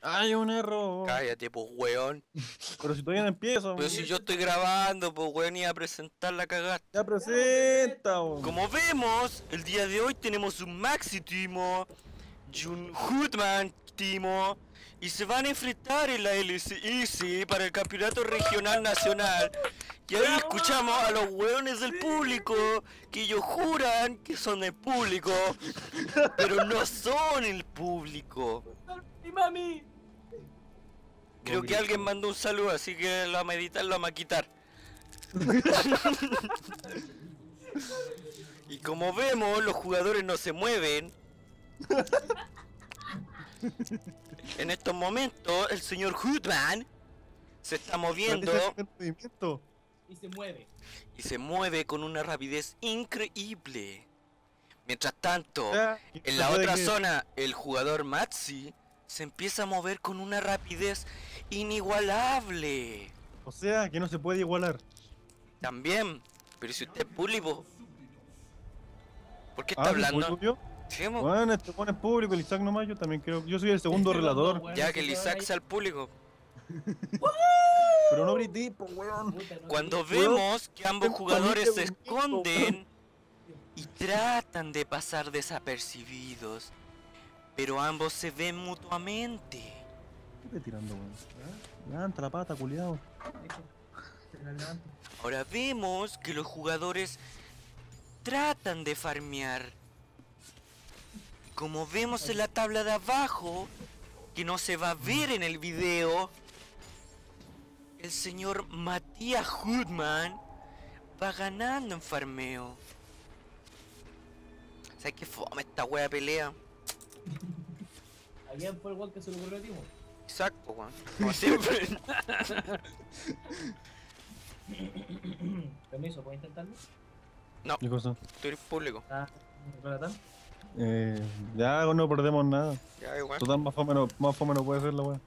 Hay un error. Cállate, pues, weón. Pero si todavía no empiezo. Pero si yo estoy grabando, pues, weón, iba a presentar la cagada. Ya presenta, weón. Como vemos, el día de hoy tenemos un Maxi Timo y un Hoodman Timo y se van a enfrentar en la LCS para el campeonato regional nacional. Y ahí escuchamos a los hueones del público que ellos juran que son el público, pero no son el público. ¡Mi mami! Creo que alguien mandó un saludo, así que lo vamos a editar, lo vamos a quitar. y como vemos, los jugadores no se mueven. en estos momentos, el señor Hoodman se está moviendo. Y se mueve. y se mueve con una rapidez increíble. Mientras tanto, Ya, en la otra zona, el jugador Matsi se empieza a mover con una rapidez inigualable. O sea, que no se puede igualar. También, pero si usted es público, ¿por qué está Ah, ¿sí hablando? Bueno, este pone público, el Isaac nomás, yo también creo. Yo soy el segundo Este relator. ya que el Isaac sea el público. Pero no grité, po, weón. Puta, no Cuando vemos que ambos jugadores se esconden y tratan de pasar desapercibidos, pero ambos se ven mutuamente. ¿Qué estoy tirando, weón? Levanta la pata, culiado. Ahora vemos que los jugadores tratan de farmear. Como vemos en la tabla de abajo, que no se va a ver en el video, el señor Matías Hoodman va ganando en farmeo. ¿Sabes qué fome esta wea pelea? ¿A quién fue el que se le ocurrió a Timo? Exacto, weón. Como siempre. Permiso, ¿puedo intentarlo? No, ¿Qué cosa? tú eres público. Ah, Jonathan. Eh, ya no perdemos nada. Ya, igual. Total, más fome no, más fome no puede ser la weón.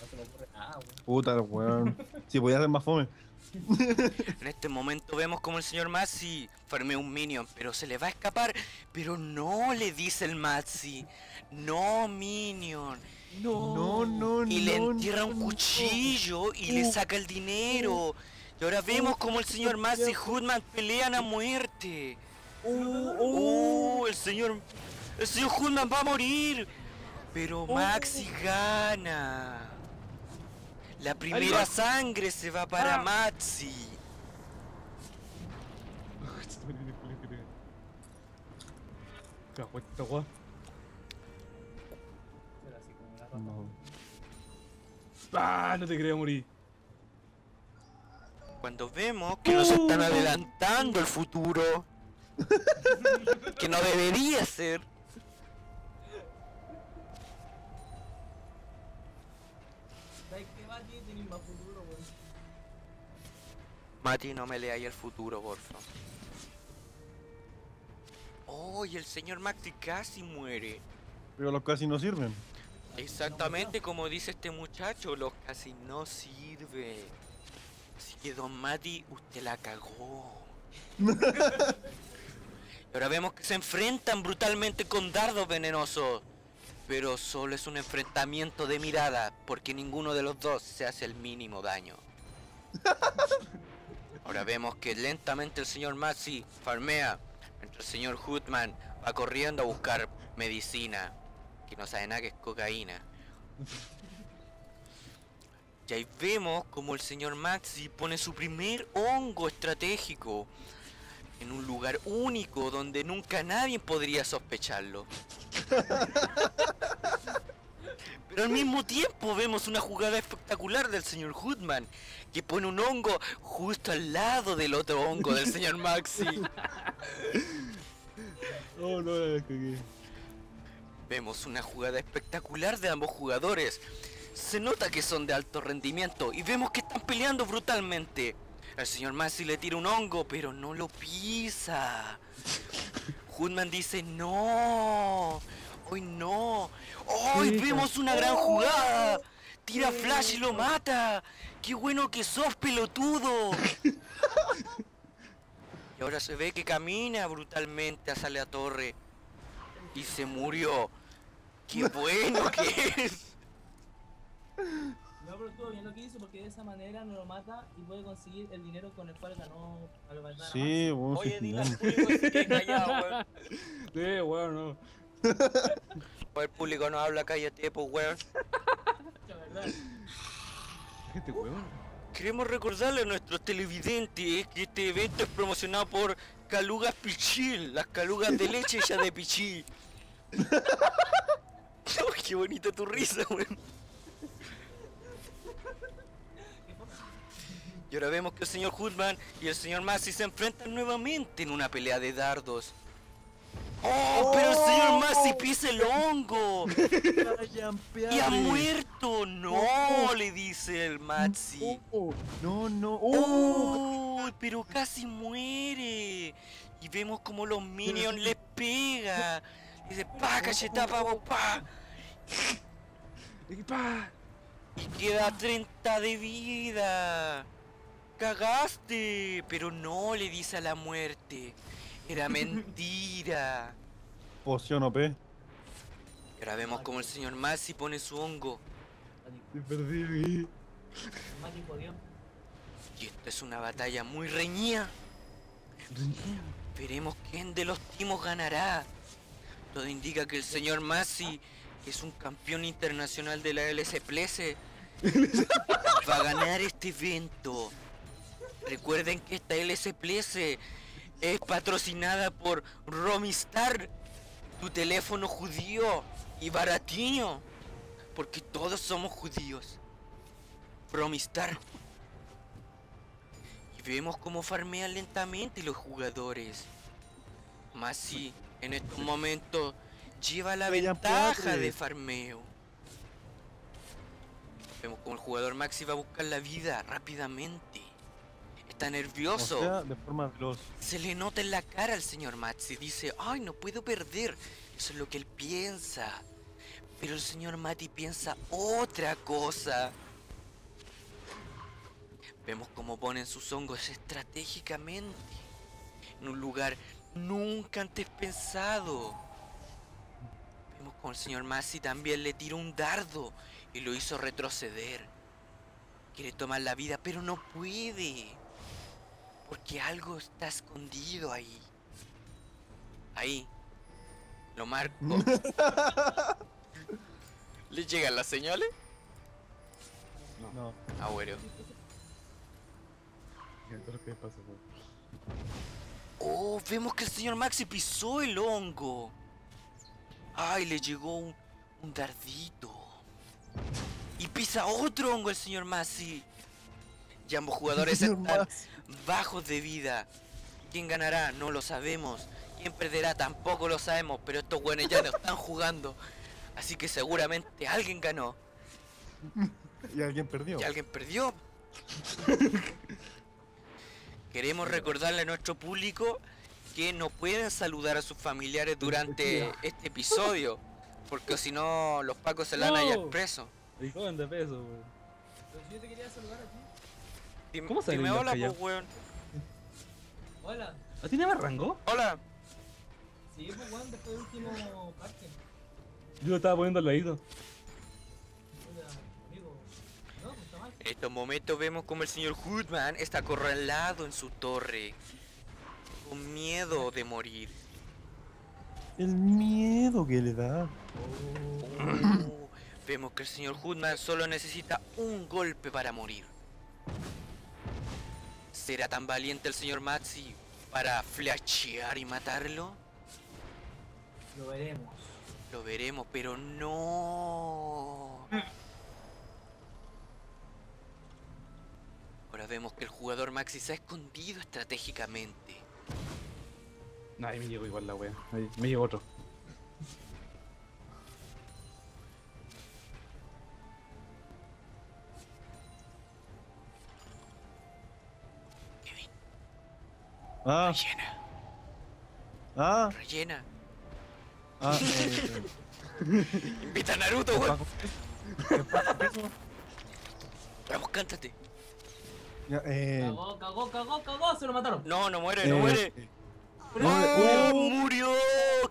No se le ocurre nada, weón. Puta, weón. Si podía ser más fome. En este momento vemos como el señor Matsi farmea un minion, pero se le va a escapar. Pero no le dice el Matsi. No, minion. No, no, Y le no, entierra un no, cuchillo y le Uh, saca el dinero. Y ahora vemos como el señor Matsi y Hoodman pelean a muerte. Uh, el señor. El señor Hoodman va a morir. Pero Maxi gana. La primera sangre se va para una rata. No. Ah, no te quería morir. Cuando vemos que nos están adelantando el futuro. que no debería ser. ¿Sabes qué, Mati? Tenés más futuro, weón. Mati, no me leáis el futuro, porfa. Oh, y el señor Maxi casi muere. Pero los casi no sirven. Exactamente como dice este muchacho, los casi no sirve. Así que Don Mati, usted la cagó. y ahora vemos que se enfrentan brutalmente con dardos venenosos. Pero solo es un enfrentamiento de mirada, porque ninguno de los dos se hace el mínimo daño. Ahora vemos que lentamente el señor Maxi farmea, mientras el señor Hoodman va corriendo a buscar medicina, que no sabe nada que es cocaína. Y ahí vemos como el señor Maxi pone su primer hongo estratégico en un lugar único donde nunca nadie podría sospecharlo. Pero al mismo tiempo vemos una jugada espectacular del señor Hoodman que pone un hongo justo al lado del otro hongo del señor Maxi. Oh, no, la. Vemos una jugada espectacular de ambos jugadores. Se nota que son de alto rendimiento y vemos que están peleando brutalmente. El señor Maxi le tira un hongo, pero no lo pisa. Hoodman dice no. Hoy no. Hoy vemos una gran jugada. Tira flash y lo mata. Qué bueno que sos pelotudo. Y ahora se ve que camina brutalmente hacia la torre. Y se murió. ¡Qué bueno que es! No, pero estuvo bien lo que hizo porque de esa manera no lo mata y puede conseguir el dinero con el cual ganó a lo matar a Sí, weón, Oye, dile al público si que callado, weón. Sí, weón, no. O el público no habla, cállate, pues, weón. Max, ¿verdad? Este weón. Queremos recordarle a nuestros televidentes que este evento es promocionado por Calugas Pichil, las calugas de leche ya de Pichil. Oh, qué bonita tu risa, weón. Y ahora vemos que el señor Hoodman y el señor Massey se enfrentan nuevamente en una pelea de dardos. ¡Oh! ¡Pero el señor Massey pisa el hongo! ¡Y ha muerto! ¡No! Le dice el Maxi. No, no. ¡Oh! ¡Oh! Pero casi muere. Y vemos como los minions le pega. Dice, pa, cacheta, pa, pa, pa. Y pa. Y queda 30 de vida. Cagaste. Pero no, le dice a la muerte. Era mentira. Poción OP. Ahora vemos como el señor Masi pone su hongo. Me perdí. Y esta es una batalla muy reñida. Veremos quién de los timos ganará. Todo indica que el señor Masi es un campeón internacional de la LS Plese. Va a ganar este evento. Recuerden que esta LS Plese es patrocinada por Romistar, tu teléfono judío y baratiño. Porque todos somos judíos. Romistar. Y vemos cómo farmean lentamente los jugadores. Masi, en estos momentos, lleva la ventaja de farmeo. Vemos como el jugador Maxi va a buscar la vida rápidamente. Está O nervioso. sea, de forma veloz. Se le nota en la cara al señor Maxi. Dice, ay, no puedo perder. Eso es lo que él piensa. Pero el señor Mati piensa otra cosa. Vemos cómo ponen sus hongos estratégicamente. En un lugar nunca antes pensado. Vemos como el señor Masi también le tiró un dardo y lo hizo retroceder. Quiere tomar la vida, pero no puede. Porque algo está escondido ahí. Ahí. Lo marco. ¿Le llegan las señales? No. Ah, bueno. Que pasa. Oh, vemos que el señor Maxi pisó el hongo. Ay, le llegó un, un dardito. Y pisa otro hongo el señor Maxi. Y ambos jugadores están bajos de vida. ¿Quién ganará? No lo sabemos. ¿Quién perderá? Tampoco lo sabemos. Pero estos buenos ya no están jugando. Así que seguramente alguien ganó. Y alguien perdió. Y alguien perdió. Queremos recordarle a nuestro público que no pueden saludar a sus familiares durante este episodio. Porque si no, los pacos se la van a hallar preso. Y joven de peso, weón. Pero si yo te quería saludar a ti. ¿Cómo salen dime hola, pues, weón. Hola. ¿A ti no me rango? Hola. Sí, pues weón, después del último parque. Yo lo estaba poniendo al ladito. Hola, amigo. No, pues está mal. En estos momentos vemos como el señor Hoodman está acorralado en su torre. Con miedo de morir. El miedo que le da. Oh, vemos que el señor Hoodman solo necesita un golpe para morir. ¿Será tan valiente el señor Maxi para flashear y matarlo? Lo veremos. Lo veremos, pero no. Ahora vemos que el jugador Maxi se ha escondido estratégicamente. Ahí me llegó igual la wea. Ahí, me llegó otro. Ah, rellena, ah, rellena. ah. eh, Invita a Naruto, eh, weón. Eh. Vamos, cántate. Ya, eh, Cagó, cagó, cagó, cagó, se lo mataron. No, no muere, eh, no muere. eh, ¡No! no, ¡Murió!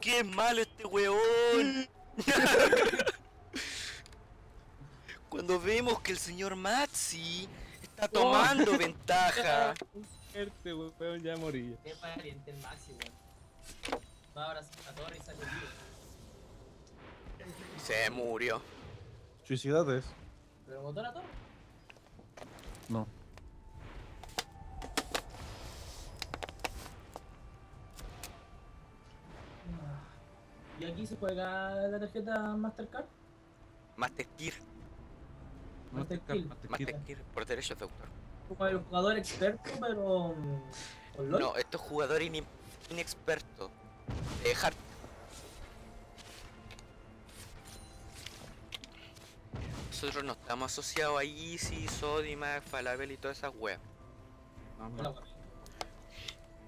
¡Qué malo este weón! cuando vemos que el señor Maxi está tomando ventaja. Suerte, weón, ya morí. Qué valiente el Maxi, weón. Va a abrazar a torre y sale vivo. Se murió. Suicidates. ¿Pero botó la torre? No. ¿Y aquí se juega la tarjeta Mastercard? Masterkir, Masterkill. Masterkir, por derechos de autor. Como el jugador experto, pero. mm. No, esto es jugador in- inexperto. De hard. Nosotros no estamos asociados a Easy, Sodimac, Falabel y todas esas weas.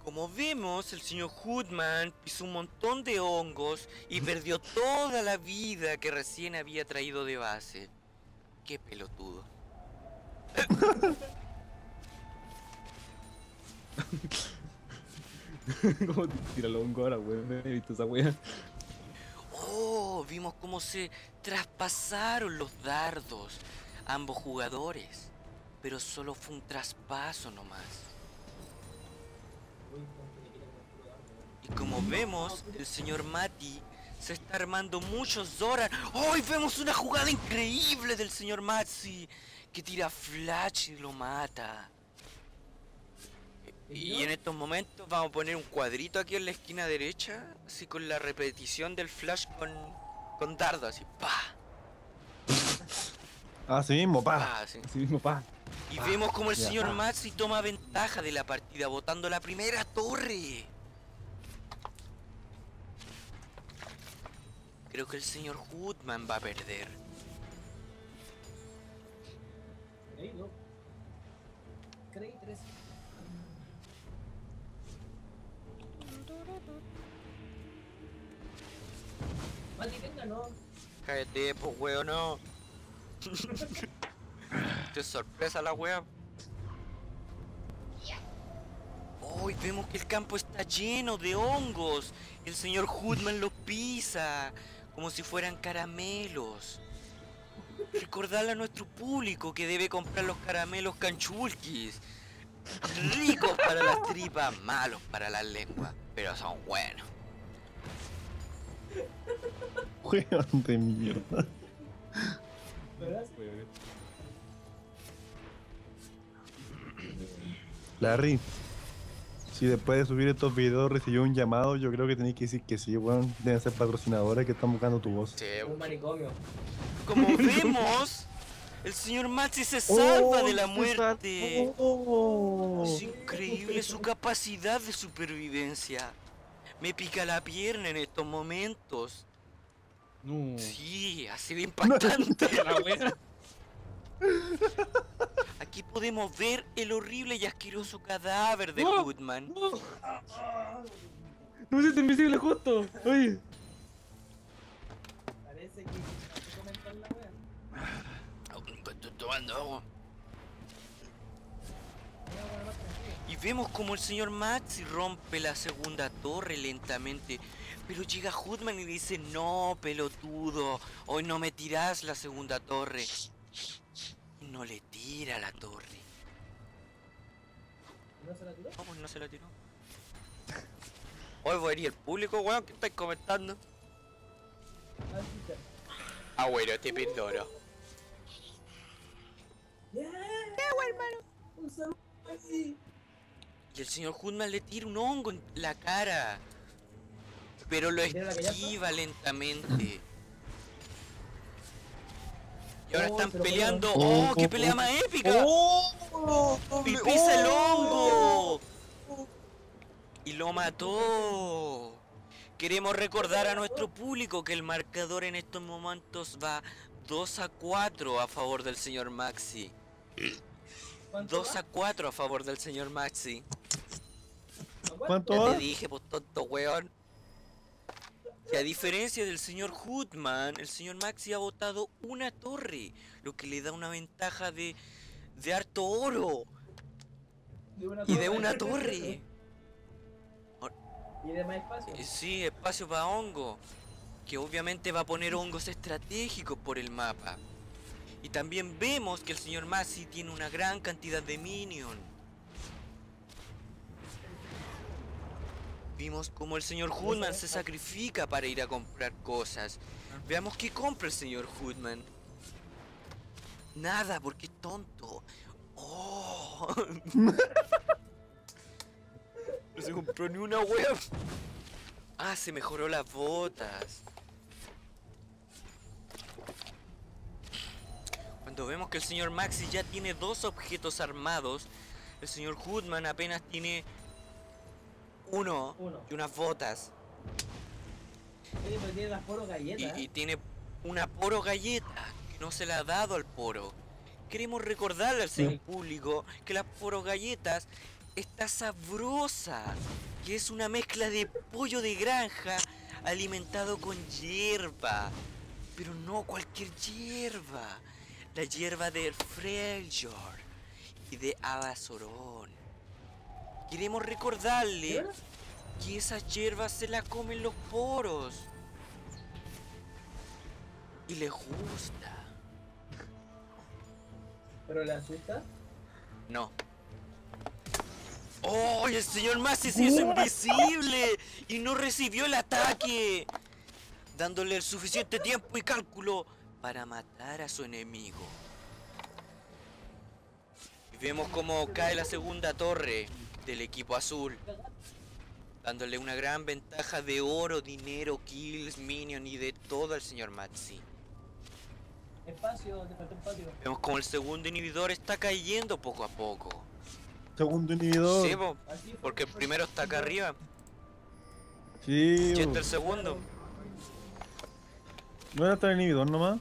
Como vemos, el señor Hoodman pisó un montón de hongos y perdió toda la vida que recién había traído de base. Qué pelotudo. ¿Cómo tira hongo ahora, weón? He visto esa wea. Oh, vimos cómo se traspasaron los dardos ambos jugadores. Pero solo fue un traspaso nomás. Y como vemos, el señor Mati se está armando muchos Zoran. ¡Hoy vemos una jugada increíble del señor Matsi! Que tira flash y lo mata. Y en estos momentos vamos a poner un cuadrito aquí en la esquina derecha, así con la repetición del flash con, con dardo, así, pa, Así mismo, pa. pa, así. Así mismo, pa. Y vemos como el ya. señor Matsi toma ventaja de la partida, botando la primera torre. Creo que el señor Hoodman va a perder. Creí, no. Creí tres. Venga, no. Cállate, pues weón, no. Es sorpresa la wea. Hoy vemos que el campo está lleno de hongos. El señor Hoodman los pisa como si fueran caramelos. Recordarle a nuestro público que debe comprar los caramelos canchulquis. Ricos para las tripas, malos para la lengua, pero son buenos. Juegan de mierda. Larry. Si después de subir estos videos recibió un llamado, yo creo que tenéis que decir que sí, weón. Deben ser patrocinadores que están buscando tu voz. Sí, Un manicomio. Como vemos, el señor Maxi se salva de la muerte. Oh. Es increíble su capacidad de supervivencia. Me pica la pierna en estos momentos. No. Sí, ha sido impactante. La wea. Aquí podemos ver el horrible y asqueroso cadáver de ¡Oh! Goodman. No. No hiciste invisible justo. Oye. Parece que no la wea. Estoy tomando agua. Y vemos como el señor Maxi rompe la segunda torre lentamente. Pero llega Hoodman y dice, no, pelotudo, hoy no me tirás la segunda torre. Y no le tira la torre. ¿No se la tiró? No, pues no se la tiró. Hoy voy a ir el público, weón, que estáis comentando. Ah. Ah, bueno, te perdono. ¡Yeah! hermano! Un saludo así. Y el señor Hoodman le tira un hongo en la cara. Pero lo esquiva lentamente. Y ahora Oh, están peleando. ¡Oh, qué Oh, pelea oh, más épica! ¡Y pisa el hongo! ¡Y lo mató! Queremos recordar a nuestro público que el marcador en estos momentos va 2 a 4 a favor del señor Maxi. ¿Cuánto 2 va? a 4 a favor del señor Maxi. ¿Cuánto Ya te dije, pues tonto weón. Y a diferencia del señor Hoodman, el señor Maxi ha botado una torre, lo que le da una ventaja de, de harto oro De una y de una torre. Y de más espacio. Eh, Sí, espacio para hongo, que obviamente va a poner hongos estratégicos por el mapa. Y también vemos que el señor Maxi tiene una gran cantidad de minion. Vimos como el señor Hoodman se sacrifica para ir a comprar cosas. Veamos qué compra el señor Hoodman. Nada, porque es tonto. Oh. no se compró ni una web. Ah, se mejoró las botas. Cuando vemos que el señor Maxi ya tiene dos objetos armados, el señor Hoodman apenas tiene uno, Uno. y unas botas. Oye, pero tiene las poro Y, galletas. y tiene una poro galleta que no se le ha dado al poro. Queremos recordarle al señor público que las poro galletas está sabrosa, que es una mezcla de pollo de granja alimentado con hierba, pero no cualquier hierba, la hierba de Freljord y de Abasorón. Queremos recordarle que esas hierbas se las comen los poros. Y les gusta. ¿Pero le asusta? No. ¡Oh! El señor Masi se hizo invisible y no recibió el ataque. Dándole el suficiente tiempo y cálculo para matar a su enemigo. Y vemos cómo cae la segunda torre del equipo azul. Dándole una gran ventaja de oro, dinero, kills, minion y de todo al señor Maxi. Espacio, te espacio. Vemos como el segundo inhibidor está cayendo poco a poco. Segundo inhibidor. Sí, po, porque el primero está acá arriba Sí, y este el segundo. ¿No era tan inhibidor nomás?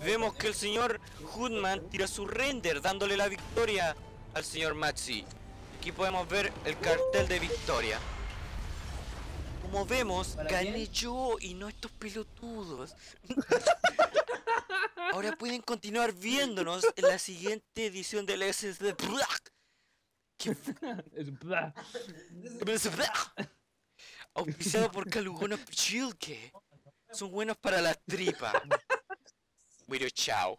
Y vemos que el señor Hoodman tira su render dándole la victoria al señor Maxi. Aquí podemos ver el cartel de victoria. Como vemos, ¿Para gané yo y no estos pelotudos. Ahora pueden continuar viéndonos en la siguiente edición del SSD. Que Es bla. Auspiciado por Calugona Pichilque. Son buenos para las tripas. Bueno, chao.